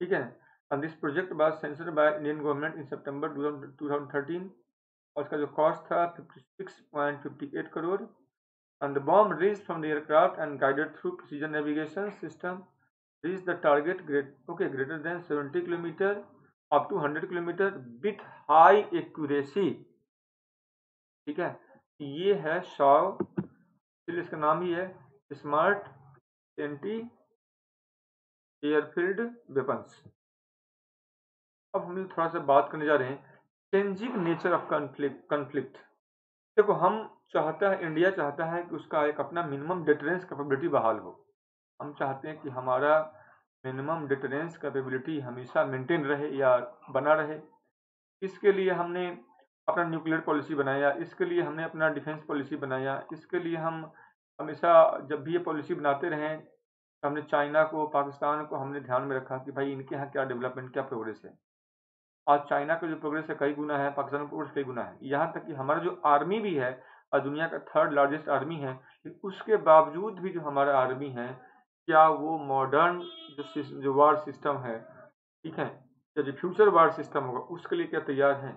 ठीक है? And this project by sanctioned by Indian government in September 2013 और इसका जो कॉस्ट था 56.58 crore and the bomb released from the aircraft and guided through precision navigation system reached the target great, okay greater than 70 km up to 100 km with high accuracy ठीक है ये है शॉव इसलिए इसका नाम ही है स्मार्ट एंटी एयरफील्ड वेपन्स अब हम थोड़ा सा बात करने जा रहे हैं changing nature of conflict conflict देखो हम चाहता है इंडिया चाहता है कि उसका एक अपना मिनिमम डिटरेंस कैपेबिलिटी बहाल हो। हम चाहते हैं कि हमारा मिनिमम डिटरेंस कैपेबिलिटी हमेशा मेंटेन रहे या बना रहे। इसके लिए हमने अपना न्यूक्लियर पॉलिसी बनाया, इसके लिए हमने अपना डिफेंस पॉलिसी बनाया, इसके लिए हम हमेशा जब भी ये पॉलिसी बनाते रहें, हमने चाइना को, पाकिस्तान को हमने ध्यान में रखा कि भाई इनके यहाँ क्या डेवलपमेंट क्या प्रोग्रेस है। आज चाइना का जो प्रोग्रेस है, कई गुना है, पाकिस्तान का प्रोग्रेस कई गुना है। यहाँ तक कि हमारा जो आर्मी भी है और दुनिया का थर्ड लार्जेस्ट आर्मी है उसके बावजूद भी जो हमारा आर्मी है, क्या वो मॉडर्न जो जो वार सिस्टम है, ठीक है? या जो फ्यूचर वार सिस्टम होगा, उसके लिए क्या तैयार है?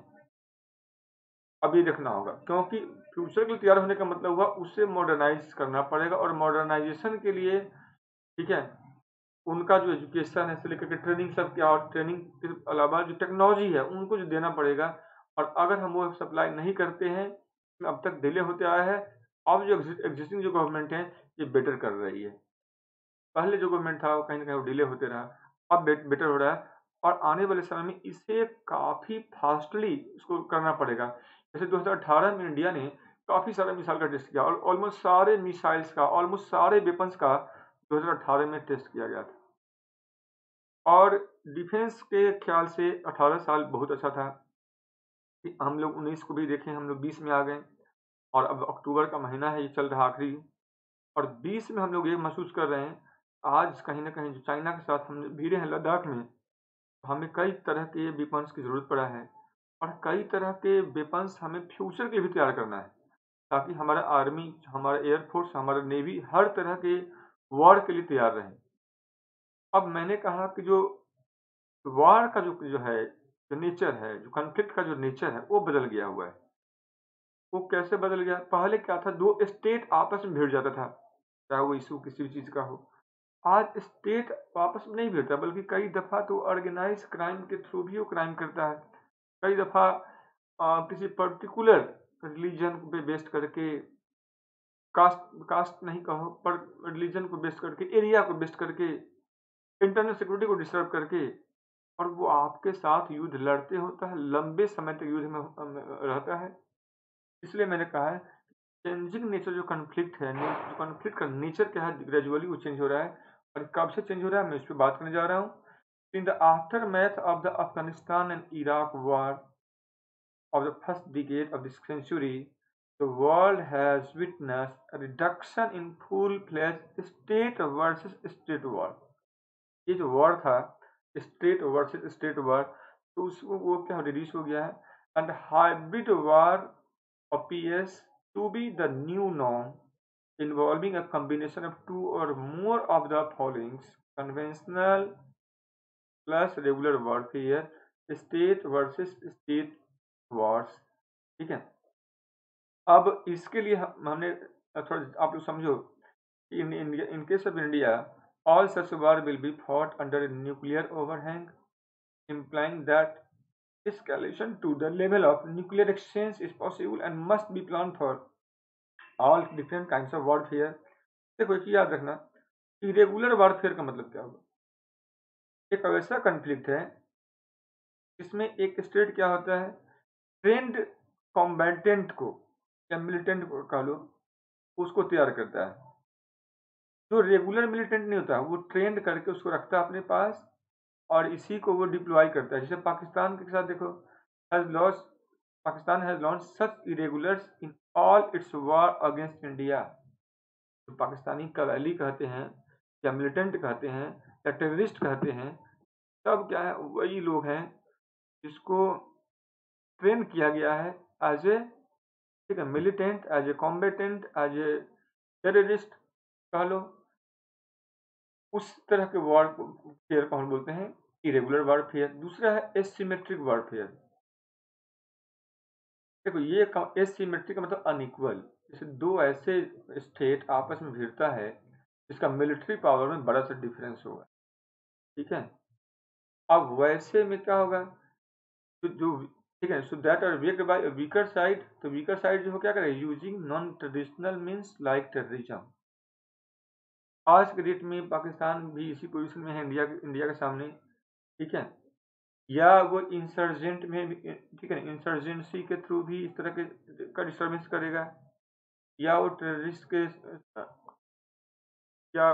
ये देखना होगा, क्योंकि फ्यूचर के लिए तैयार होने का मतलब हुआ, उसे मॉडर्नाइज करना पड़ेगा और मॉडर्नाइजेशन के लिए, ठीक है, उनका जो एजुकेशन है से लेकर के ट्रेनिंग सब क्या, और ट्रेनिंग के अलावा जो टेक्नोलॉजी है, उनको जो देना पड़ेगा, और अगर हम वो सप्लाई नहीं करते हैं अब तक डिले होते आया है। अब जो एग्जिस्टिंग जो गवर्नमेंट है, ये बेटर कर रही है। पहले जो गवर्नमेंट था, वो कहीं ना कहीं डिले होते रहा। अब बेटर हो रहा है और आने वाले समय में इसे काफ़ी फास्टली इसको करना पड़ेगा। जैसे 2018 में इंडिया ने काफ़ी सारे मिसाइल का टेस्ट किया और ऑलमोस्ट सारे मिसाइल्स का ऑलमोस्ट सारे वेपन्स का 2018 में टेस्ट किया गया था। और डिफेंस के ख्याल से 18 साल बहुत अच्छा था। हम लोग 19 को भी देखें, हम लोग 20 में आ गए और अब अक्टूबर का महीना है, ये चल रहा आखिरी। और 20 में हम लोग ये महसूस कर रहे हैं, आज कहीं ना कहीं जो चाइना के साथ हम भिड़े हैं लद्दाख में, हमें कई तरह के वेपन्स की ज़रूरत पड़ा है और कई तरह के वेपन्स हमें फ्यूचर के भी तैयार करना है, ताकि हमारा आर्मी हमारा एयरफोर्स हमारा नेवी हर तरह के वॉर के लिए तैयार रहें। अब मैंने कहा कि जो वार का जो जो है जो नेचर है, जो कॉन्फ्लिक्ट का जो नेचर है, वो बदल गया हुआ है। वो कैसे बदल गया? पहले क्या था? दो स्टेट आपस में भिड़ जाता था, चाहे वो इशू किसी भी चीज़ का हो। आज स्टेट आपस में नहीं भिड़ता, बल्कि कई दफ़ा तो ऑर्गेनाइज क्राइम के थ्रू भी वो क्राइम करता है। कई दफ़ा किसी पर्टिकुलर रिलीजन पे बेस्ड करके कास्ट कास्ट नहीं कहो, पर रिलीजन को बेस्ट करके एरिया को बेस्ट करके इंटरनल सिक्योरिटी को डिस्टर्ब करके और वो आपके साथ युद्ध लड़ते होता है, लंबे समय तक युद्ध में रहता है। इसलिए मैंने कहा है चेंजिंग नेचर जो कन्फ्लिक्ट है जो कन्फ्लिक्ट का नेचर क्या है ग्रेजुअली वो चेंज हो रहा है। और कब से चेंज हो रहा है, मैं इस पर बात करने जा रहा हूँ। In the aftermath of the Afghanistan and Iraq war of the first decade of this century the world has witnessed a reduction in full-fledged state versus state war. ये जो वॉर था स्टेट वर्सेज स्टेट वार तो उसको, वो क्या रिड्यूस हो गया है। And hybrid war appears to be the new norm involving a combination of two or more of the followings conventional plus regular warfare state versus state wars ठीक है? अब इसके लिए हमने, थोड़ा आप लोग समझो in, in case of India all such war will be fought under nuclear overhang implying that escalation to the level of nuclear exchange is possible and must be planned for. All different kinds of warfare. देखो, एक याद रखना इरेगुलर वारफेयर का मतलब क्या होगा? एक ऐसा कन्फ्लिक्ट है इसमें एक स्टेट क्या होता है? ट्रेंड कॉम्बेटेंट को, या मिलिटेंट को कह लो, उसको तैयार करता है। जो रेगुलर मिलिटेंट नहीं होता, वो ट्रेंड करके उसको रखता है अपने पास और इसी को वो डिप्लॉय करता है। जैसे पाकिस्तान के साथ देखो has lost Pakistan has launch such irregulars in all its war against India तो पाकिस्तानी कवैली कहते हैं, या मिलिटेंट कहते हैं, या टेररिस्ट कहते हैं, सब क्या है, वही लोग हैं जिसको ट्रेन किया गया है एज ए ठीक है militant as a combatant as a terrorist कह लो। उस तरह के फेयर को हम बोलते हैं इरेगुलर वारफेयर दूसरा है एसिमेट्रिक वारफेयर देखो, ये एसिमेट्रिक का मतलब अनइक्वल जैसे दो ऐसे स्टेट आपस में भिड़ता है, जिसका मिलिट्री पावर में बड़ा सा डिफरेंस होगा। ठीक है? अब वैसे में क्या होगा? तो जो, ठीक है so that are weak by weaker side तो वीकर साइड जो क्या करे using non traditional means like terrorism आज के डेट में पाकिस्तान भी इसी पोजीशन में है, इंडिया के इंडिया के सामने। ठीक है? या वो इंसर्जेंट में, ठीक है इंसर्जेंसी के थ्रू भी इस तरह के, का डिस्टर्बेंस करेगा। या वो टेररिस्ट के, या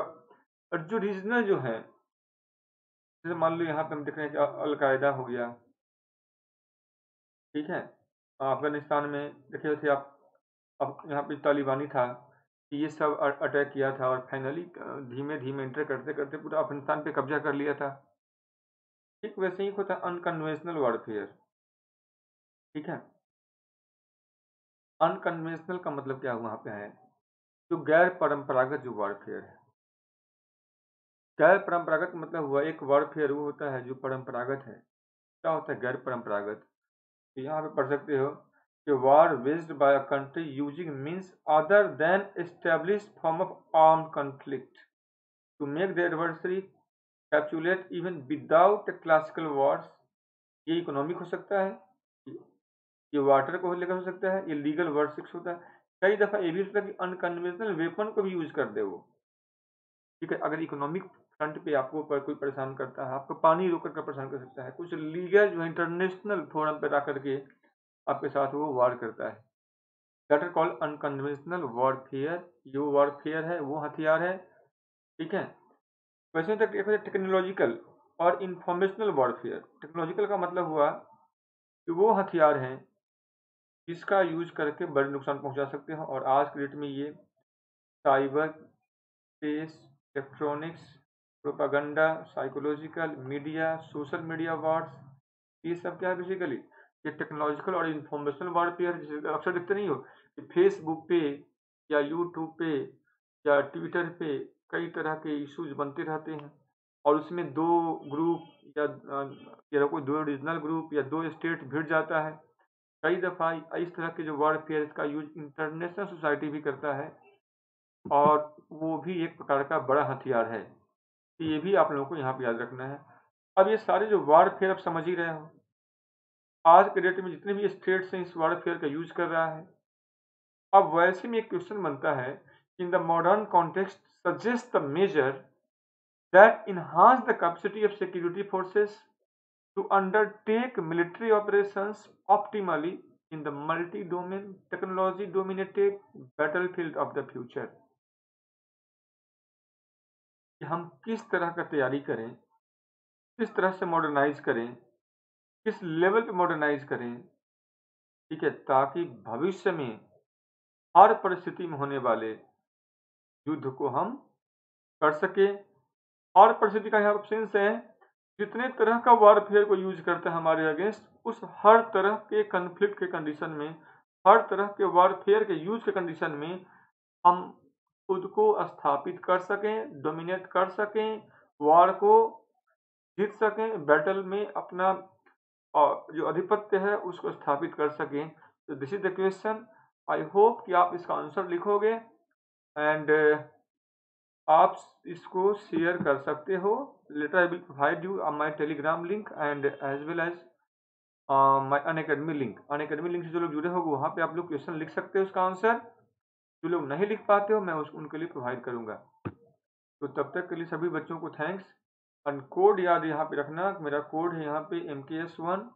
और जो रीजनल जो है, जैसे मान लो यहाँ पे हम देख रहे हैं अलकायदा हो गया। ठीक है? अफ़गानिस्तान में देखे थे आप अब यहाँ पे तालिबानी था। ये सब अटैक किया था और फाइनली धीमे धीमे इंटर करते करते पूरा अफ़गानिस्तान पे कब्जा कर लिया था। ठीक वैसे ही होता अनकन्वेंशनल वारफेयर ठीक है? अनकन्वेंशनल का मतलब क्या वहाँ पे है? जो गैर परंपरागत जो वारफेयर है। गैर परंपरागत मतलब हुआ एक वारफेयर वो होता है जो परंपरागत है। क्या होता है गैर परंपरागत? तो यहाँ पे पढ़ सकते हो कि war waged by a country using means other than established form of arm conflict to make the adversary capitulate even without classical wars ये इकोनॉमिक हो सकता है, ये वाटर को लेकर हो सकता है, ये लीगल वर्ड सिक्स होता है। कई दफ़ा ये भी हो सकता है कि अनकन्वेंशनल वेपन को भी यूज़ कर दे वो। ठीक है, अगर इकोनॉमिक फ्रंट पे आपको पर कोई परेशान करता है, आपको पानी रोक कर परेशान कर सकता है, कुछ लीगल जो इंटरनेशनल फोरम पर आकर के आपके साथ वो वार करता है। That are called unconventional warfare जो वॉरफेयर है, वो हथियार है। ठीक है? वैसे तक तो टेक्नोलॉजिकल और इंफॉर्मेशनल वॉरफेयर टेक्नोलॉजिकल का मतलब हुआ कि वो हथियार हैं, जिसका यूज़ करके बड़े नुकसान पहुँचा सकते हैं। और आज के डेट में ये cyber space electronics propaganda psychological media social media wars ये सब क्या है बेसिकली ये टेक्नोलॉजिकल और इंफॉर्मेशनल वारफेयर जिसे अक्सर देखते नहीं हो, कि फेसबुक पे या यूट्यूब पे या ट्विटर पे कई तरह के इश्यूज़ बनते रहते हैं। और उसमें दो ग्रुप या या कोई दो रीजनल ग्रुप या दो स्टेट भिड़ जाता है। कई दफ़ा इस तरह के जो वारफेयर इसका यूज़ इंटरनेशनल सोसाइटी भी करता है। और वो भी एक प्रकार का बड़ा हथियार है। ये भी आप लोगों को यहाँ पे याद रखना है। अब ये सारे जो वारफेयर आप समझ ही रहे हो आज के डेट में जितने भी स्टेट्स हैं इस वारफेयर का यूज़ कर रहा है। अब वैसे में एक क्वेश्चन बनता है in the modern context suggest the measure that enhance the capacity of security forces to undertake military operations optimally in the multi domain technology dominated battlefield of the future हम किस तरह का तैयारी करें, किस तरह से मॉडर्नाइज करें किस लेवल पे मॉडर्नाइज करें, ठीक है, ताकि भविष्य में हर परिस्थिति में होने वाले युद्ध को हम कर सके। और परिस्थिति का यहाँ सेंस है, जितने तरह का वारफेयर को यूज़ करते हैं हमारे अगेंस्ट उस हर तरह के कन्फ्लिक्ट के कंडीशन में, हर तरह के वारफेयर के यूज़ के कंडीशन में हम खुद को स्थापित कर सकें डोमिनेट कर सकें वार को जीत सकें बैटल में अपना और जो अधिपत्य है उसको स्थापित कर सकें। तो this is the question I hope कि आप इसका आंसर लिखोगे एंड uh, आप इसको शेयर कर सकते हो। Later I will provide you my Telegram link and as well as my Unacademy link Unacademy link से जो लोग जुड़े हो वहाँ पे आप लोग क्वेश्चन लिख सकते हो उसका आंसर जो लोग नहीं लिख पाते हो मैं उस उनके लिए प्रोवाइड करूँगा। तो तब तक के लिए सभी बच्चों को थैंक्स और कोड याद यहाँ पे रखना, मेरा कोड है यहाँ पे एम के एस वन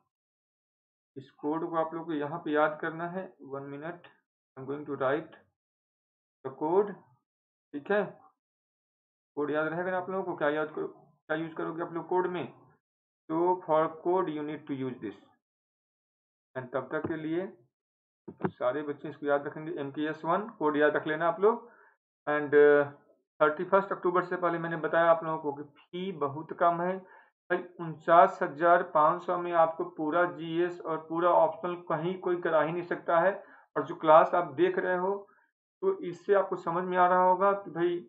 इस कोड को आप लोग को यहाँ पे याद करना है। One minute I am going to write the code ठीक है? कोड याद रहेगा ना आप लोगों को? क्या याद करो, क्या यूज़ करोगे आप लोग कोड में? तो for code you need to use this and तब तक के लिए सारे बच्चे इसको याद रखेंगे। M K S one code याद रख लेना आप लोग। एंड थर्टी फ़र्स्ट अक्टूबर से पहले मैंने बताया आप लोगों को कि फ़ी बहुत कम है। उनचास हज़ार पाँच सौ में आपको पूरा जीएस और पूरा ऑप्शनल कहीं कोई करा ही नहीं सकता है और जो क्लास आप देख रहे हो तो इससे आपको समझ में आ रहा होगा कि भाई,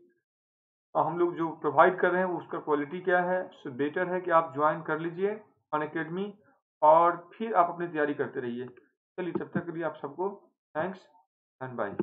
हम लोग जो प्रोवाइड कर रहे हैं, उसका क्वालिटी क्या है? सो बेटर है कि आप ज्वाइन कर लीजिए अन अकेडमी और फिर आप अपनी तैयारी करते रहिए। चलिए, तब तक के लिए आप सबको थैंक्स एंड बाय